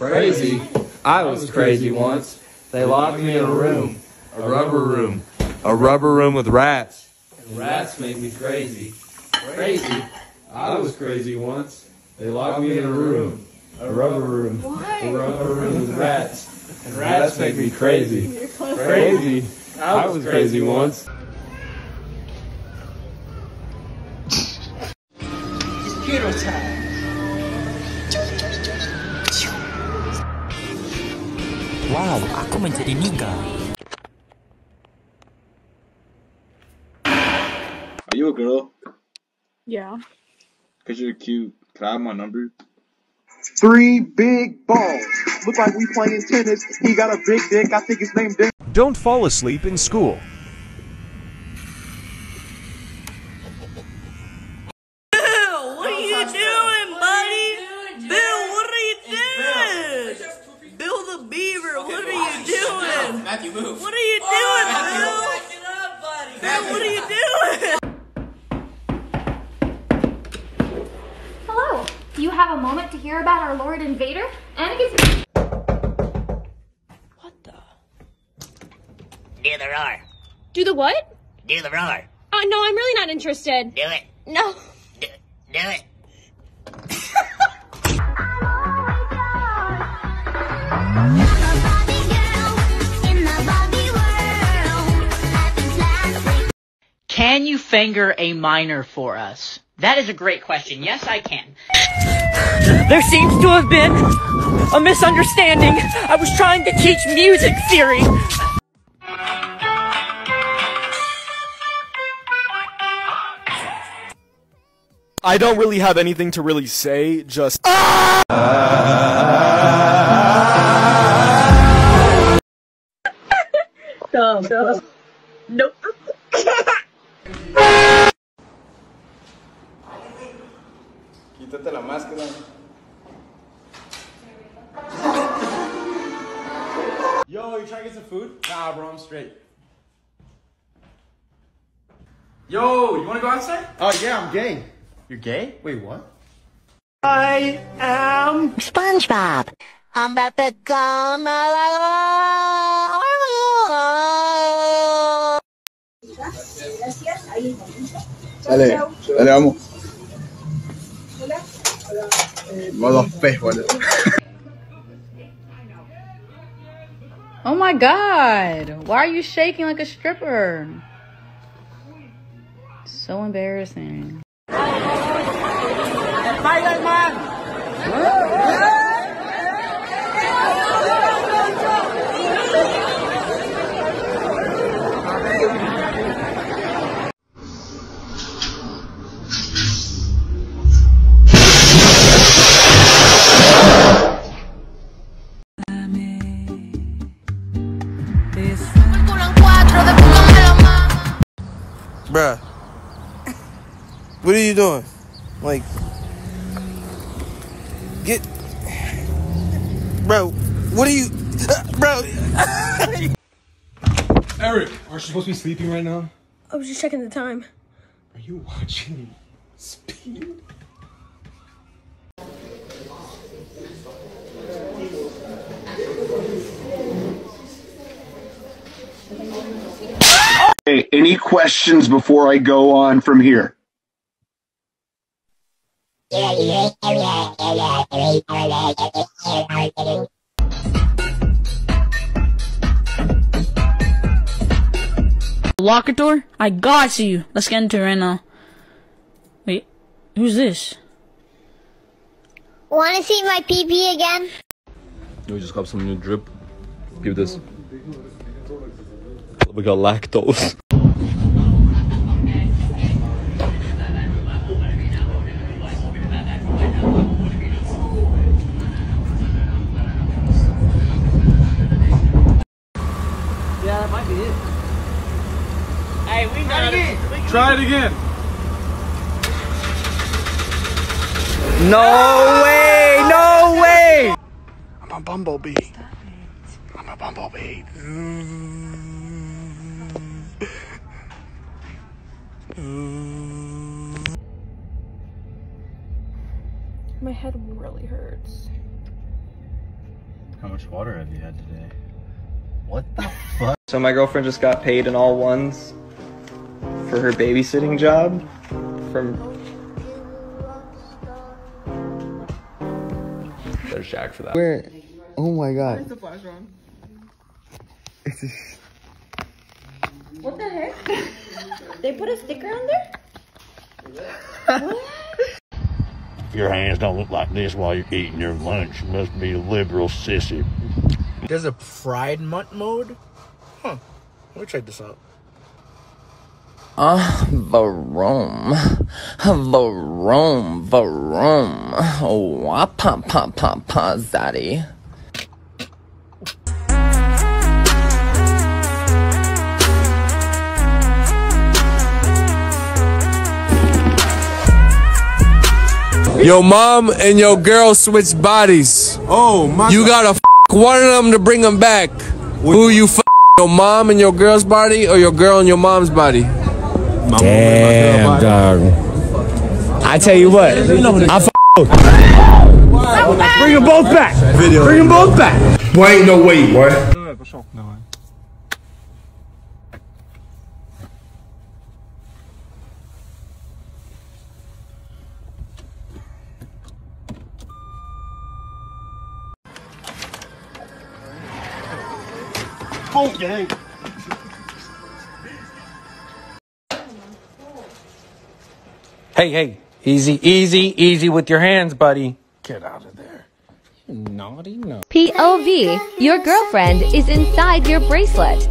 Crazy. I was crazy once. They locked me in a room, a rubber room, a rubber room with rats. And rats made me crazy. Crazy. I was crazy once. They locked me in a room, a rubber room, a rubber room with rats. And rats make me crazy. Crazy. I was crazy once. Wow, aku menjadi niga. Are you a girl? Yeah. Cause you're cute. Can I have my number? Three big balls. Look like we playing tennis. He got a big dick. I think his name Dennis. Don't fall asleep in school. Hear about our Lord and Vader? Anakin's. Do the roar. Do the what? Do the roar. Oh, no, I'm really not interested. Do it. No. Do, do it. Can you finger a minor for us? That is a great question. Yes, I can. There seems to have been a misunderstanding. I was trying to teach music theory. I don't really have anything to really say, just. Ah! No, no. Nope. Quítate la máscara. Yo, you trying to get some food? Nah, bro, I'm straight. Yo, you wanna go outside? Oh yeah, I'm gay. You're gay? Wait, what? I am SpongeBob. I'm about to go. Dale, dale, vamos. Modo pez, boludo. Oh my god! Why are you shaking like a stripper? So embarrassing. Bruh. What are you doing? Like. Get. Bro, what are you. Bro. Eric, aren't you supposed to be sleeping right now? I was just checking the time. Are you watching Speed? Okay, any questions before I go on from here? Lock a door? I got you. Let's get into it right now. Wait, who's this? Want to see my pee pee again? We just got some new drip. Give this. We got lactose. Yeah, that might be it. Hey, we got it. Try it again. No way! No way! I'm a bumblebee. I'm a bumblebee. My head really hurts. How much water have you had today? What the fuck? So my girlfriend just got paid in all ones for her babysitting job from There's Jack for that. Where? Oh my god. the flash on? It's just, What the heck? they put a sticker on there? Your hands don't look like this while you're eating your lunch. You must be a liberal sissy. There's a Pride mutt mode? Huh. Let me check this out. Ah, Varom. Varom, Varom. Oh, ah, pa pa pa pa zaddy. Your mom and your girl switched bodies. Oh my! You gotta f- one of them to bring them back. Who you f- your mom and your girl's body, or your girl and your mom's body? Damn, dog. I tell you what, I f- Bring them both back. Bring them both back. Boy, ain't no way, boy. Oh, gang. Hey, hey, easy, easy, easy with your hands, buddy. Get out of there. You naughty, no. POV, your girlfriend is inside your bracelet.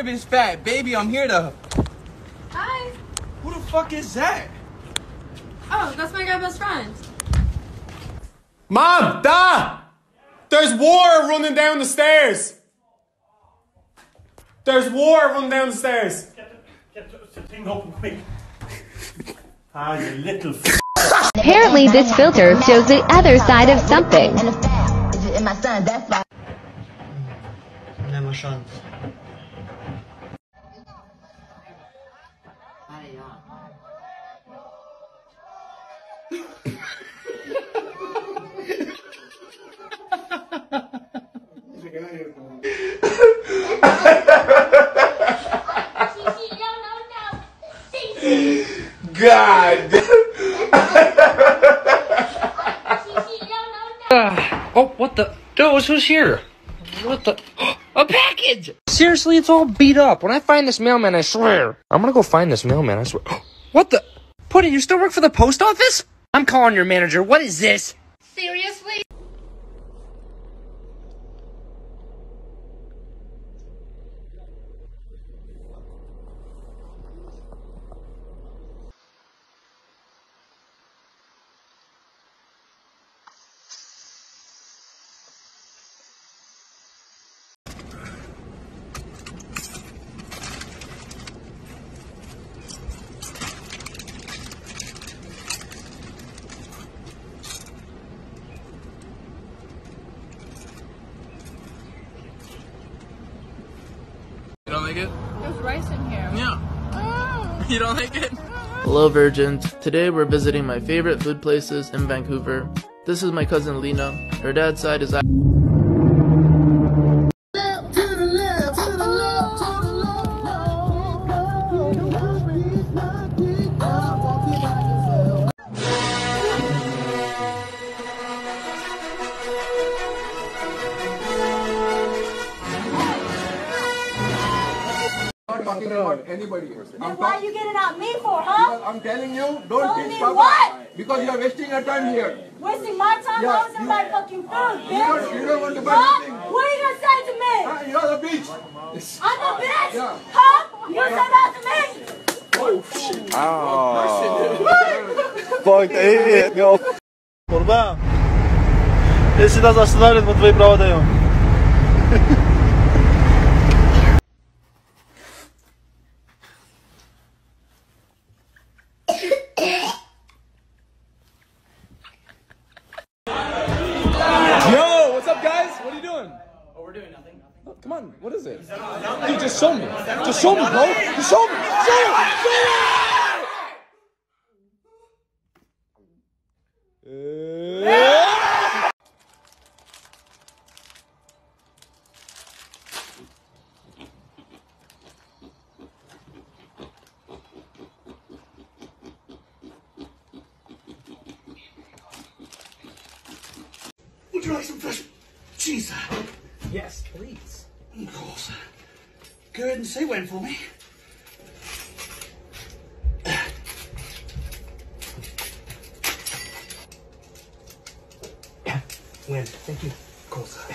Crib is fat. Baby, I'm here to. Hi. Who the fuck is that? Oh, that's my guy best friend. Mom, Dad, there's water running down the stairs. There's water running down the stairs. Thing open quick. Ah, you little Apparently, this filter shows the other side of something. Non ma chance. God. Ah, oh, what the? Oh, Those, who's here? What the? A package! Seriously, it's all beat up. When I find this mailman, I swear. I'm gonna go find this mailman, I swear. What the? Puddin', you still work for the post office? I'm calling your manager. What is this? Seriously? Like it? There's rice in here. Yeah. Mm. You don't like it? Hello, Virgins. Today we're visiting my favorite food places in Vancouver. This is my cousin Lena. Her dad's side is. Why are you getting at me for, huh? I'm telling you, don't Tell teach me what? Because you're wasting your time here. Wasting my time? Yeah, I was in my fucking food, bitch. You don't, you don't want to buy huh? What are you going to say to me? You're the bitch. I'm a bitch? Yeah. Huh? You yeah. said that to me? Oh, shit. Oh. Fuck, Kurban. Yo. Kurwa. Jeśli nas zastanawia, to twoje prawo. Is it? Dude, just show me. Just show me, bro. Just show me. Show me. Show me. Would you like some fresh cheese? Yes, please. Of course. Go ahead and say when for me. When? Thank you. Of course.